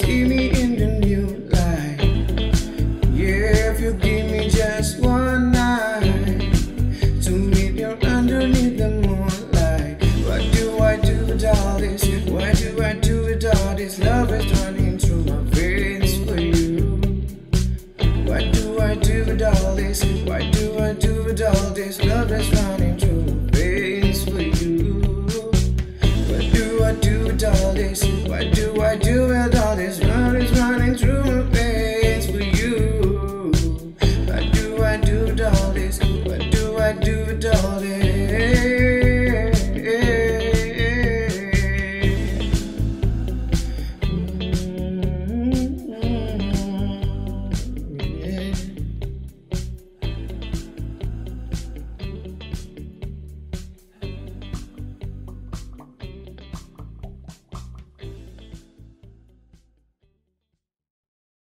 see me in the new light. Yeah, if you give me just one night to meet you underneath the moonlight. What do I do with all this? What do I do with all this? Love is running through my veins for you. What do I do with all this? What do I do with all this? Love is running through my veins for you. What do I do with all this? What do I do? darlings.